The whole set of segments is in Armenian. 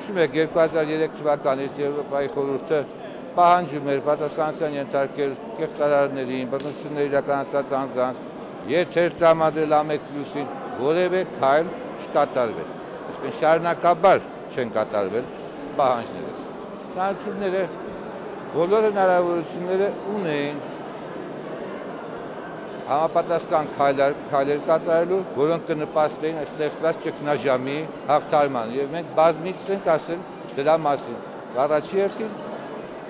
Հիշում եք 2003 թվականից Եվրոպայի խորհուրդը պահանջում էր պատասխանատվության ենթարկել կեղծարարներին, բռնություններ իրականացած անձանց, եթեր տրամադրել ամեկ պլյուսին, որևէ քայլ չկատարվել։ Այսինքն շարունակաբար չեն կատարվել պահանջները։ Շահությունները բոլոր հնարավորությունները ունեին համապատասխան քայլեր քայլեր կատարելու, որոնք կնպաստեին ստեղծված ճգնաժամի հաղթարման եւ մենք բազմից ենք ասել դրա մասին։ Առաջի հերթին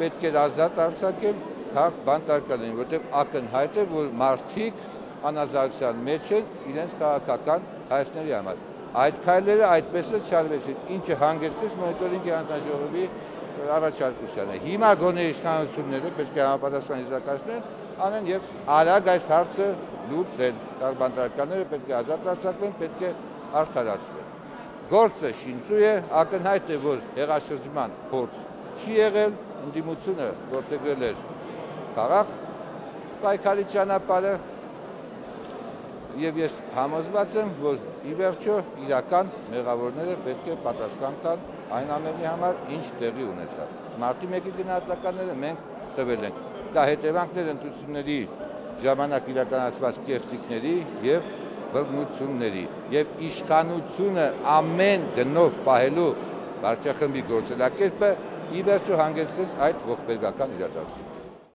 պետք է ազատ արձակել քաղ բանտարկալին, որտեղ ակնհայտ է, որ մարդիկ անազատության մեջ են իրենց քաղաքական հայացքների համար։ Այդ քայլերը այդպես էլ չարվեցին, ինչը հանգեցրեց մոնիտորինգի հանձնաժողովի առաջարկությանը։ Հիմա գոնե իշխանությունները պետք է համապատասխան իզակացնեն անեն եւ արագ այս հարցը լուծեն։ Բանտարականները պետք է ազատ արձակվեն, պետք է արդարացվեն։ Գործը շինծու է, ակնհայտ է, որ հեղաշրջման փորձ չի եղել, ընդդիմությունը որտեղել էր քաղաք պայքարի ճանապարհը եւ ես համոզված եմ, որ ի վերջո իրական մեղավորները պետք է պատասխան տան այն ամենի համար, ինչ տեղի ունեցավ։ Մարտի 1-ի գնահատականները մենք տվել ենք կա հետևանքներ ընտրությունների ժամանակ իրականացված կեղծիքների եւ բռնությունների եւ իշխանությունը ամեն գնով պահելու վարչախմբի գործելակերպը ի վերջո հանգեցրեց այդ ողբերգական իրադարձություն